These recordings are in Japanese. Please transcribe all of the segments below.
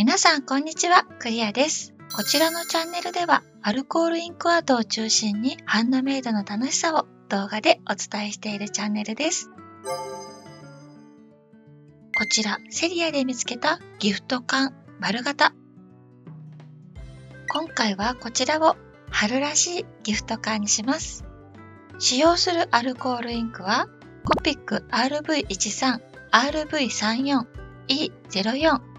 皆さんこんにちは、クリアです。こちらのチャンネルでは、アルコールインクアートを中心にハンドメイドの楽しさを動画でお伝えしているチャンネルです。こちら、セリアで見つけたギフト缶丸型。今回はこちらを春らしいギフト缶にします。使用するアルコールインクは、コピック RV13、RV34、E04、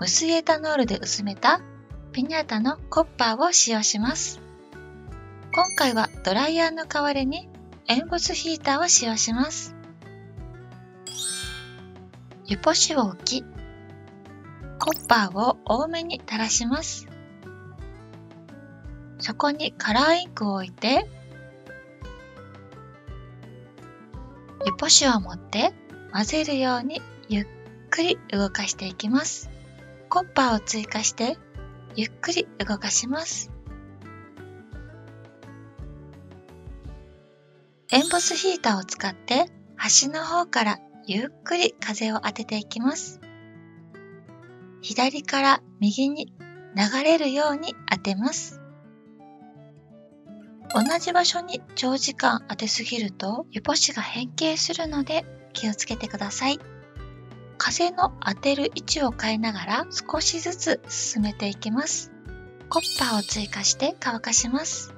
無水エタノールで薄めたピニャータのコッパーを使用します。今回はドライヤーの代わりにエンボスヒーターを使用します。湯ポシを置き、コッパーを多めに垂らします。そこにカラーインクを置いて、湯ポシを持って混ぜるようにゆっくり動かしていきます。コッパーを追加してゆっくり動かします。エンボスヒーターを使って端の方からゆっくり風を当てていきます。左から右に流れるように当てます。同じ場所に長時間当てすぎると湯干しが変形するので気をつけてください。風の当てる位置を変えながら少しずつ進めていきます。コッパーを追加して乾かします。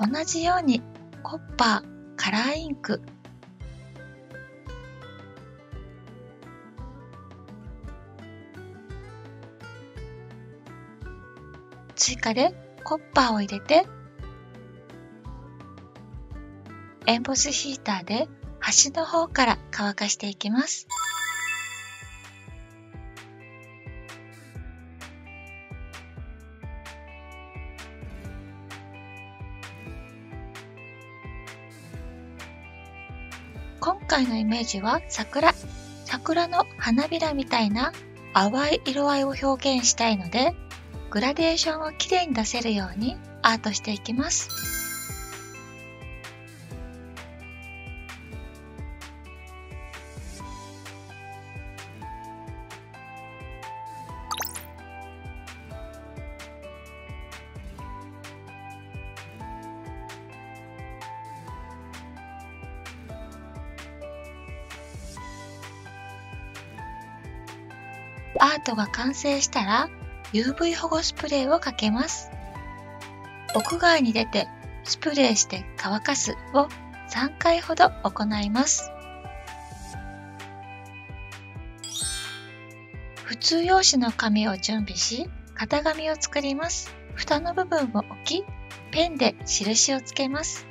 同じようにコッパーカラーインク追加でコッパーを入れてエンボスヒーターで端の方から乾かしていきます。今回のイメージは桜。桜の花びらみたいな淡い色合いを表現したいので、グラデーションをきれいに出せるようにアートしていきます。アートが完成したら UV 保護スプレーをかけます。屋外に出てスプレーして乾かすを3回ほど行います。普通用紙の紙を準備し、型紙を作ります。蓋の部分を置き、ペンで印をつけます。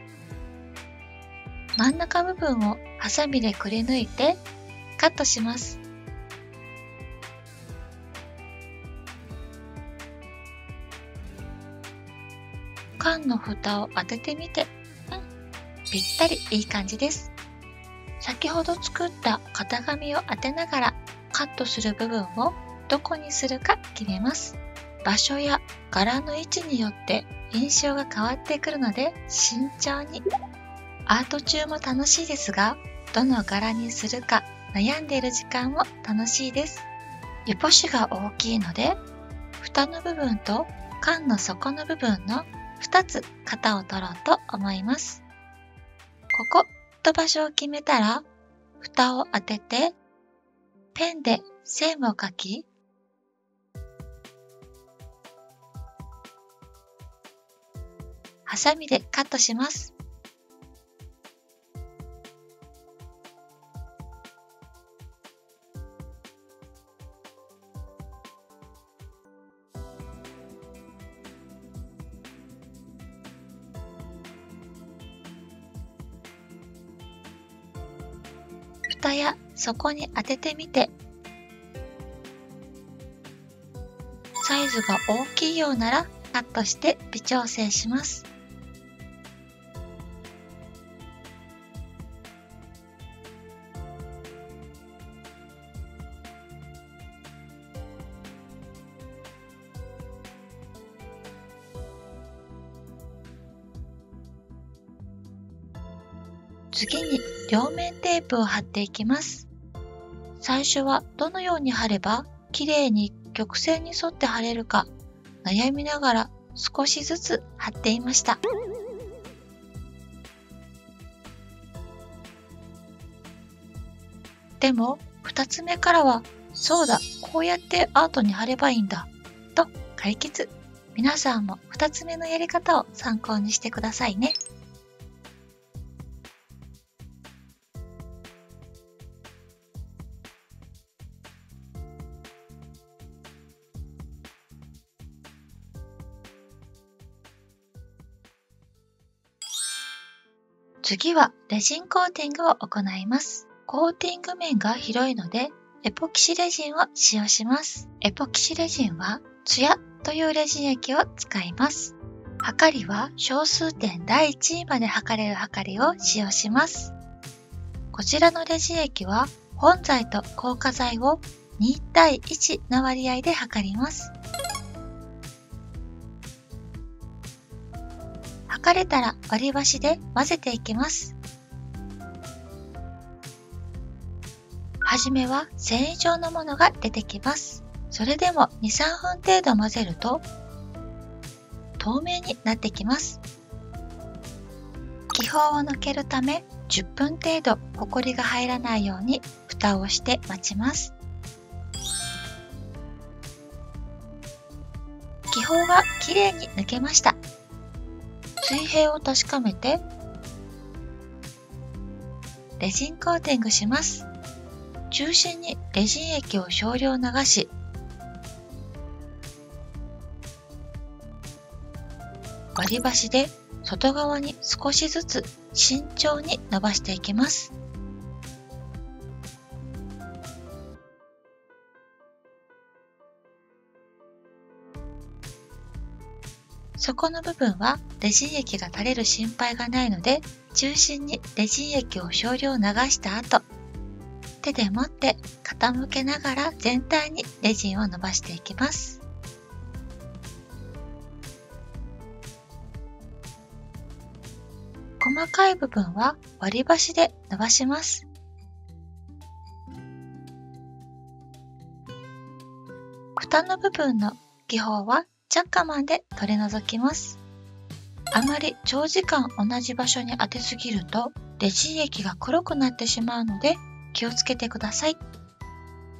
真ん中部分をハサミでくり抜いてカットします。缶の蓋を当ててみて、うん、ぴったりいい感じです。先ほど作った型紙を当てながらカットする部分をどこにするか決めます。場所や柄の位置によって印象が変わってくるので慎重に。アート中も楽しいですが、どの柄にするか悩んでいる時間も楽しいです。湯ポシが大きいので、蓋の部分と缶の底の部分の2つ型を取ろうと思います。ここと場所を決めたら、蓋を当てて、ペンで線を書き、ハサミでカットします。蓋や底に当ててみてサイズが大きいようならカットして微調整します。次に両面テープを貼っていきます。最初はどのように貼れば綺麗に曲線に沿って貼れるか悩みながら少しずつ貼っていました。でも2つ目からはそうだこうやってアートに貼ればいいんだと解決皆さんも2つ目のやり方を参考にしてくださいね。次はレジンコーティングを行います。コーティング面が広いので、エポキシレジンを使用します。エポキシレジンは、ツヤというレジン液を使います。はかりは小数点第1位まで測れるはかりを使用します。こちらのレジン液は本剤と硬化剤を2対1の割合で測ります。測れたら割り箸で混ぜていきます。はじめは繊維状のものが出てきます。それでも2、3分程度混ぜると透明になってきます。気泡を抜けるため10分程度ホコリが入らないように蓋をして待ちます。気泡がきれいに抜けました。水平を確かめてレジンコーティングします。中心にレジン液を少量流し割り箸で外側に少しずつ慎重に伸ばしていきます。底の部分はレジン液が垂れる心配がないので中心にレジン液を少量流した後手で持って傾けながら全体にレジンを伸ばしていきます。細かい部分は割り箸で伸ばします。蓋の部分の気泡はチャッカマンで取り除きます。あまり長時間同じ場所に当てすぎるとレジン液が黒くなってしまうので気をつけてください。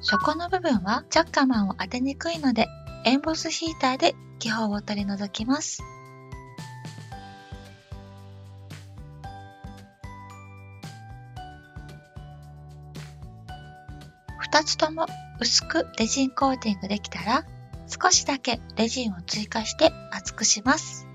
底の部分はチャッカマンを当てにくいのでエンボスヒーターで気泡を取り除きます。2つとも薄くレジンコーティングできたら少しだけレジンを追加して厚くします。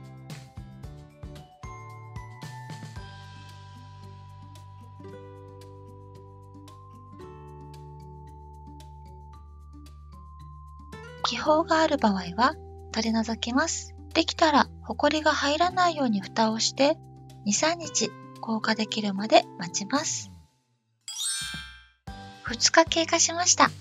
気泡がある場合は取り除きます。できたら、ホコリが入らないように蓋をして、2、3日硬化できるまで待ちます。2日経過しました。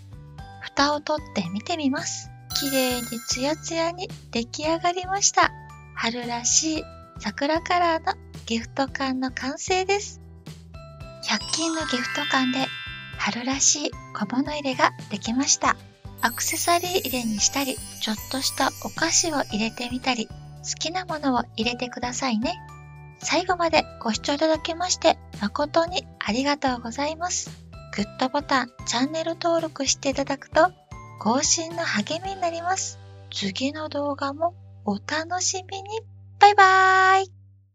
蓋を取って見てみます。綺麗にツヤツヤに出来上がりました。春らしい桜カラーのギフト缶の完成です。100均のギフト缶で春らしい小物入れができました。アクセサリー入れにしたり、ちょっとしたお菓子を入れてみたり、好きなものを入れてくださいね。最後までご視聴いただきまして誠にありがとうございます。グッドボタン、チャンネル登録していただくと更新の励みになります。次の動画もお楽しみに。バイバーイ